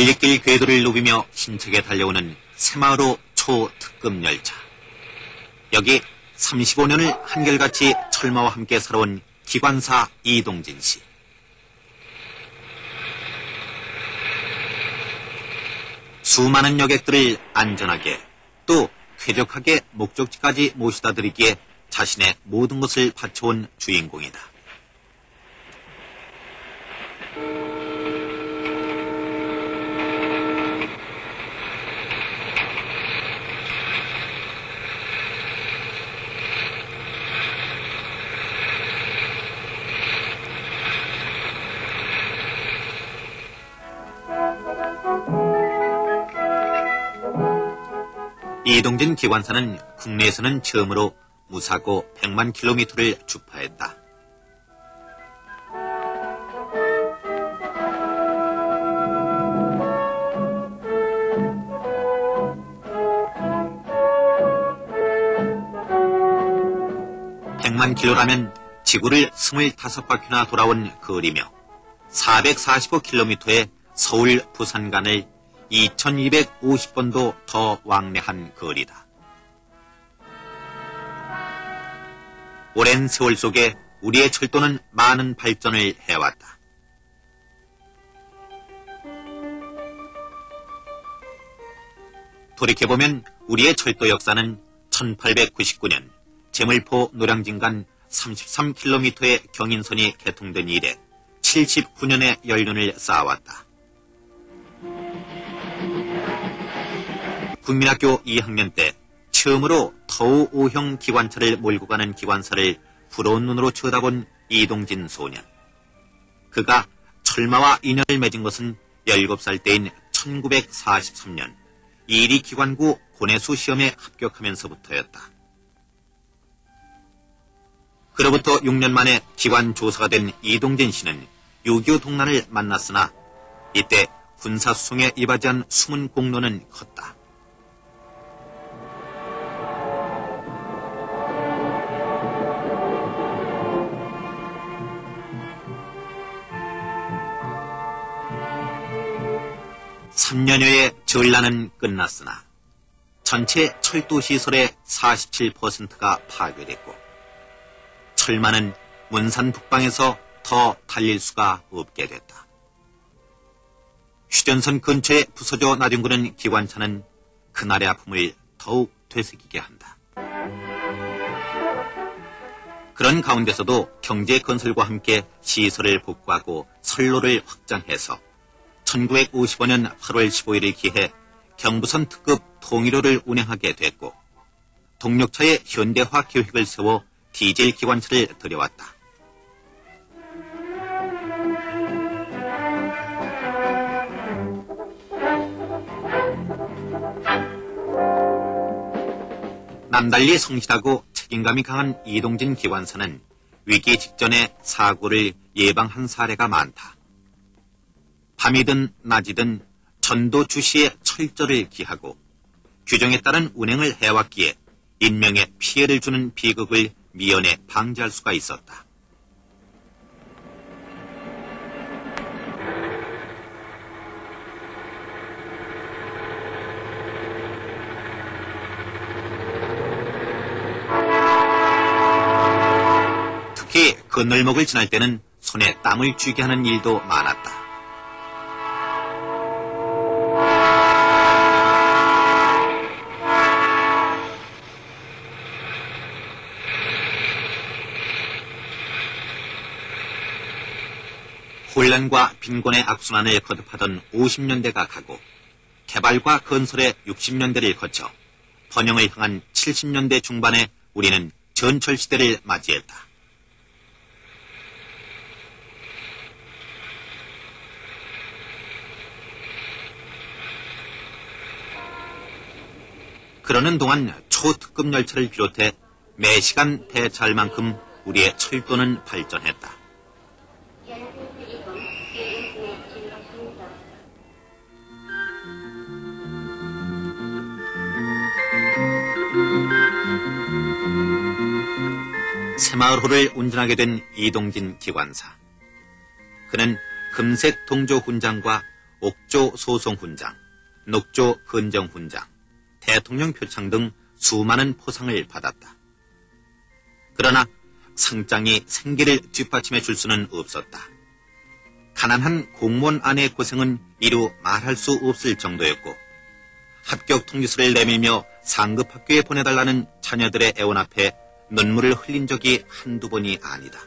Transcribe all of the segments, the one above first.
벨리길 궤도를 누비며 힘차게 달려오는 새마을호 초특급 열차. 여기 35년을 한결같이 철마와 함께 살아온 기관사 이동진 씨. 수많은 여객들을 안전하게 또 쾌적하게 목적지까지 모시다 드리기에 자신의 모든 것을 바쳐온 주인공이다. 이동진 기관사는 국내에서는 처음으로 무사고 100만 킬로미터를 주파했다. 백만 킬로라면 지구를 25바퀴나 돌아온 거리며 445킬로미터의 서울 부산 간을 2250번도 더 왕래한 거리다. 오랜 세월 속에 우리의 철도는 많은 발전을 해왔다. 돌이켜보면 우리의 철도 역사는 1899년 제물포 노량진 간 33km의 경인선이 개통된 이래 79년의 연륜을 쌓아왔다. 국민학교 2학년 때 처음으로 터우 5형 기관차를 몰고 가는 기관사를 부러운 눈으로 쳐다본 이동진 소년. 그가 철마와 인연을 맺은 것은 17살 때인 1943년 이리 기관구 고내수 시험에 합격하면서부터였다. 그로부터 6년 만에 기관 조사가 된 이동진 씨는 6.25 동란을 만났으나 이때 군사수송에 이바지한 숨은 공로는 컸다. (3년여의) 전란은 끝났으나 전체 철도 시설의 (47%가) 파괴됐고 철마는 문산 북방에서 더 달릴 수가 없게 됐다. 휴전선 근처에 부서져 나뒹구는 기관차는 그날의 아픔을 더욱 되새기게 한다. 그런 가운데서도 경제 건설과 함께 시설을 복구하고 선로를 확장해서 1955년 8월 15일을 기해 경부선 특급 통일호를 운행하게 됐고 동력차의 현대화 계획을 세워 디젤 기관차를 들여왔다. 남달리 성실하고 책임감이 강한 이동진 기관사는 위기 직전에 사고를 예방한 사례가 많다. 밤이든 낮이든 전도 주시의 철저를 기하고 규정에 따른 운행을 해왔기에 인명에 피해를 주는 비극을 미연에 방지할 수가 있었다. 특히 건널목을 지날 때는 손에 땀을 쥐게 하는 일도 많았다. 혼란과 빈곤의 악순환을 거듭하던 50년대가 가고 개발과 건설의 60년대를 거쳐 번영을 향한 70년대 중반에 우리는 전철 시대를 맞이했다. 그러는 동안 초특급 열차를 비롯해 매시간 배차할 만큼 우리의 철도는 발전했다. 새마을호를 운전하게 된 이동진 기관사. 그는 금색 동조 훈장과 옥조 소송 훈장, 녹조 헌정 훈장, 대통령 표창 등 수많은 포상을 받았다. 그러나 상장이 생계를 뒷받침해 줄 수는 없었다. 가난한 공무원 아내의 고생은 이루 말할 수 없을 정도였고 합격 통지서를 내밀며 상급 학교에 보내달라는 자녀들의 애원 앞에 눈물을 흘린 적이 한두 번이 아니다.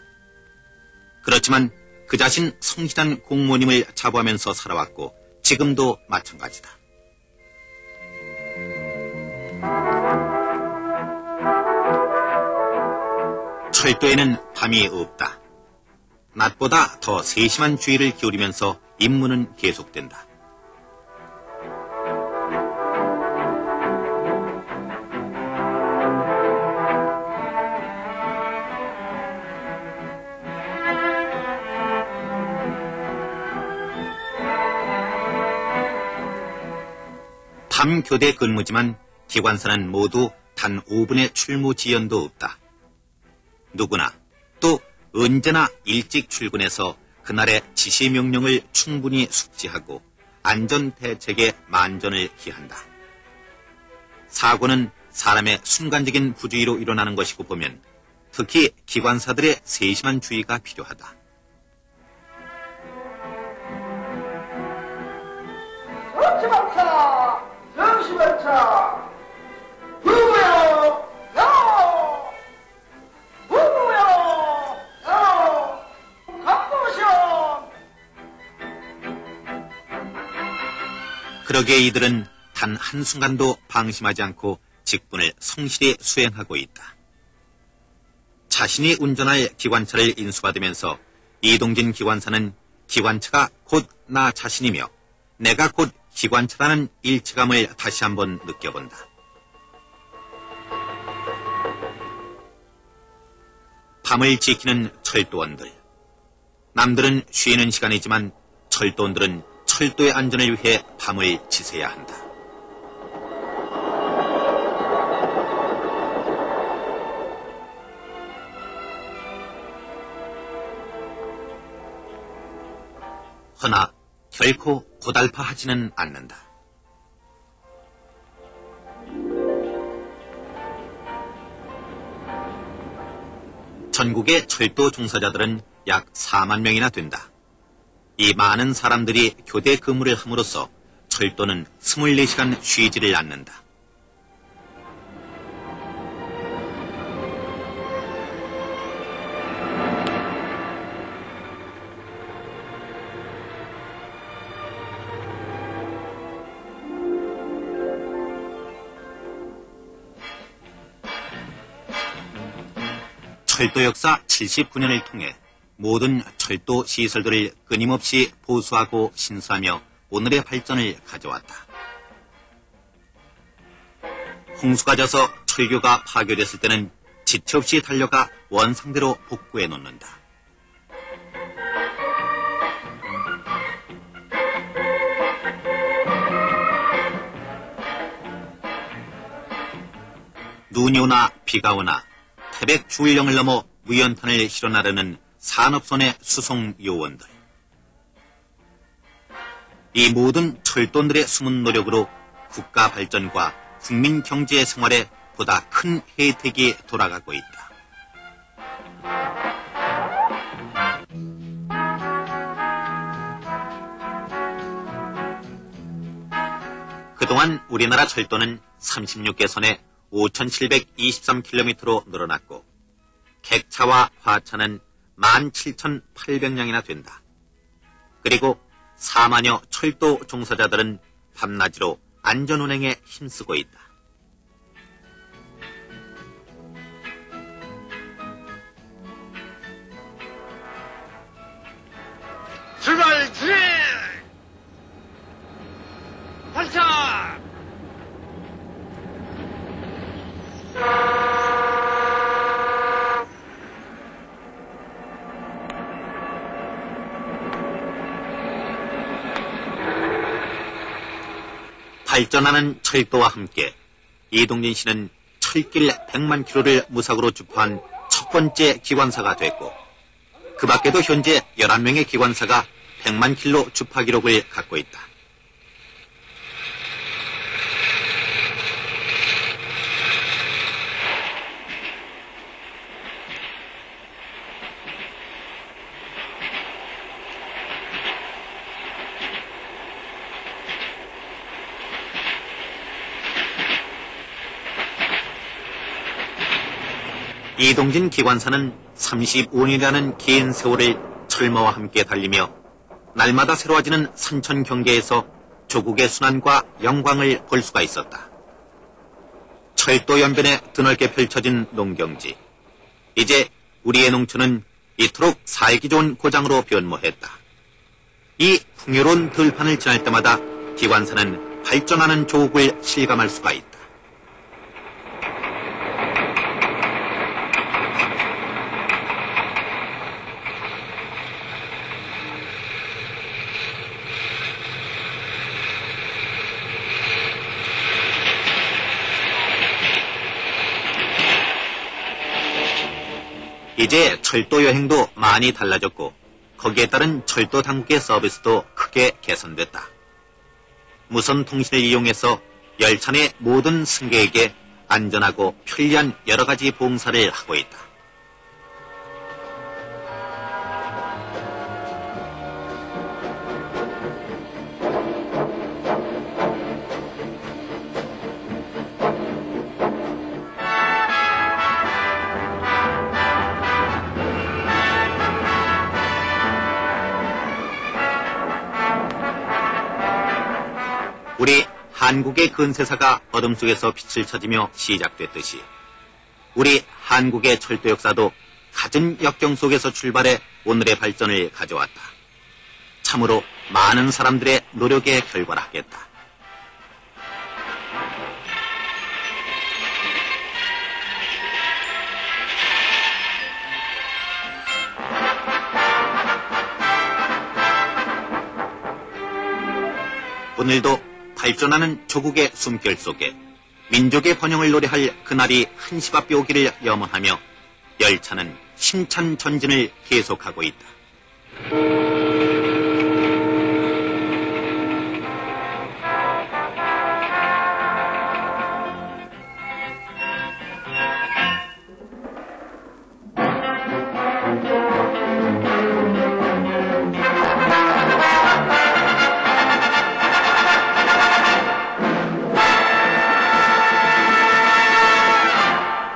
그렇지만 그 자신 성실한 공무원임을 자부하면서 살아왔고 지금도 마찬가지다. 철도에는 밤이 없다. 낮보다 더 세심한 주의를 기울이면서 임무는 계속된다. 밤 교대 근무지만 기관사는 모두 단 5분의 출무 지연도 없다. 누구나 또 언제나 일찍 출근해서 그날의 지시 명령을 충분히 숙지하고 안전 대책에 만전을 기한다. 사고는 사람의 순간적인 부주의로 일어나는 것이고 보면 특히 기관사들의 세심한 주의가 필요하다. 정치방차, 정시방차, 부부요, 야, 그러기에 이들은 단 한순간도 방심하지 않고 직분을 성실히 수행하고 있다. 자신이 운전할 기관차를 인수받으면서 이동진 기관사는 기관차가 곧 나 자신이며 내가 곧 기관차라는 일체감을 다시 한번 느껴본다. 밤을 지키는 철도원들. 남들은 쉬는 시간이지만 철도원들은 철도의 안전을 위해 밤을 지새야 한다. 허나 결코 고달파하지는 않는다. 전국의 철도 종사자들은 약 4만 명이나 된다. 이 많은 사람들이 교대 근무를 함으로써 철도는 24시간 쉬지를 않는다. 철도 역사 79년을 통해 모든 철도 시설들을 끊임없이 보수하고 신수하며 오늘의 발전을 가져왔다. 홍수가 져서 철교가 파괴됐을 때는 지체 없이 달려가 원상대로 복구해 놓는다. 눈이 오나 비가 오나 태백 주일령을 넘어 무연탄을 실어 나르는 산업선의 수송 요원들. 이 모든 철도들의 숨은 노력으로 국가 발전과 국민 경제 생활에 보다 큰 혜택이 돌아가고 있다. 그동안 우리나라 철도는 36개선에 5,723km로 늘어났고 객차와 화차는 17,800량이나 된다. 그리고 사만여 철도 종사자들은 밤낮으로 안전운행에 힘쓰고 있다. 발전하는 철도와 함께 이동진 씨는 철길 100만 킬로를 무사고로 주파한 첫 번째 기관사가 됐고 그 밖에도 현재 11명의 기관사가 100만 킬로 주파 기록을 갖고 있다. 이동진 기관사는 35년이라는 긴 세월을 철마와 함께 달리며 날마다 새로워지는 산천 경계에서 조국의 순환과 영광을 볼 수가 있었다. 철도 연변에 드넓게 펼쳐진 농경지. 이제 우리의 농촌은 이토록 살기 좋은 고장으로 변모했다. 이 풍요로운 들판을 지날 때마다 기관사는 발전하는 조국을 실감할 수가 있다. 이제 철도 여행도 많이 달라졌고 거기에 따른 철도 당국의 서비스도 크게 개선됐다. 무선 통신을 이용해서 열차 내 모든 승객에게 안전하고 편리한 여러 가지 봉사를 하고 있다. 우리 한국의 근세사가 어둠 속에서 빛을 찾으며 시작됐듯이 우리 한국의 철도 역사도 갖은 역경 속에서 출발해 오늘의 발전을 가져왔다. 참으로 많은 사람들의 노력의 결과라 하겠다. 오늘도 발전하는 조국의 숨결 속에 민족의 번영을 노래할 그날이 한시바삐 오기를 염원하며 열차는 심찬 전진을 계속하고 있다.